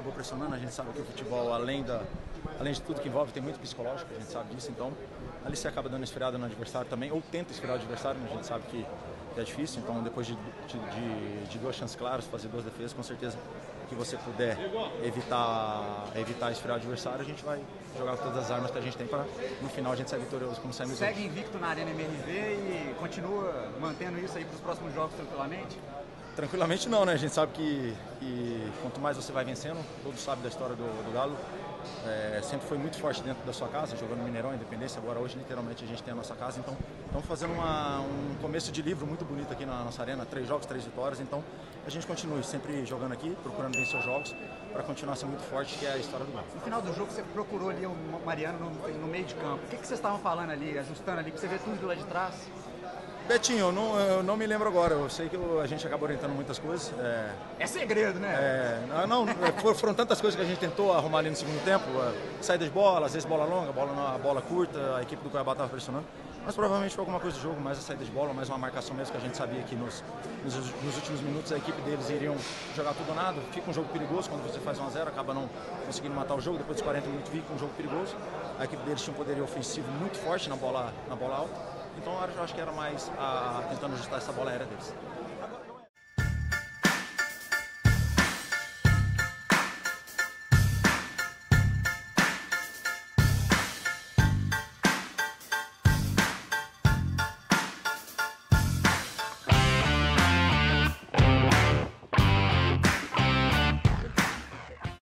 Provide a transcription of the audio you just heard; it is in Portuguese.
acabou pressionando. A gente sabe que o futebol, além, da, além de tudo que envolve, tem muito psicológico, a gente sabe disso. Então, ali você acaba dando esfriada no adversário também, ou tenta esfriar o adversário, mas a gente sabe que, que é difícil. Então, depois de, de, de, duas chances claras, fazer duas defesas, com certeza que você puder evitar, evitar esfriar o adversário, a gente vai jogar todas as armas que a gente tem para no final a gente sair vitorioso como saímos Segue invicto na Arena MRV e continua mantendo isso aí para os próximos jogos tranquilamente? Tranquilamente não, né? A gente sabe que, que quanto mais você vai vencendo, todos sabem da história do, do Galo, é, sempre foi muito forte dentro da sua casa, jogando Mineirão, Independência. Agora hoje literalmente a gente tem a nossa casa, então estamos fazendo uma, um começo de livro muito bonito aqui na nossa arena, três jogos, três vitórias. Então a gente continue sempre jogando aqui, procurando vencer os jogos para continuar sendo muito forte, que é a história do Galo. No final do jogo você procurou ali o Mariano no, no meio de campo. O que, que vocês estavam falando ali, ajustando ali, que você vê tudo do lado de trás? Betinho, eu não, eu não me lembro agora. Eu sei que eu, a gente acaba orientando muitas coisas. É, é segredo, né? É, não, foram tantas coisas que a gente tentou arrumar ali no segundo tempo. É, saída de bola, às vezes bola longa, bola, bola curta, a equipe do Cuiabá estava pressionando. Mas provavelmente foi alguma coisa do jogo, mais a saída de bola, mais uma marcação mesmo que a gente sabia que nos, nos, nos últimos minutos a equipe deles iriam jogar tudo ou nada. Fica um jogo perigoso quando você faz 1x0, acaba não conseguindo matar o jogo. Depois dos 40 minutos fica um jogo perigoso. A equipe deles tinha um poderio ofensivo muito forte na bola, na bola alta. Então eu acho que era mais a, tentando ajustar essa bola aérea deles.